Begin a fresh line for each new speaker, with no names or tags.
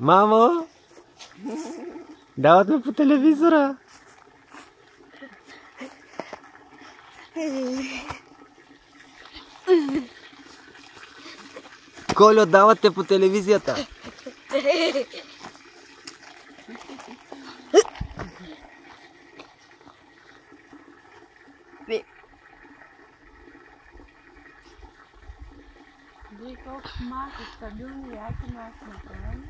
Мамо! Дават ме по телевизора! Колю, дават те по телевизията!
Две колко малко стабилни, яки, малко направени.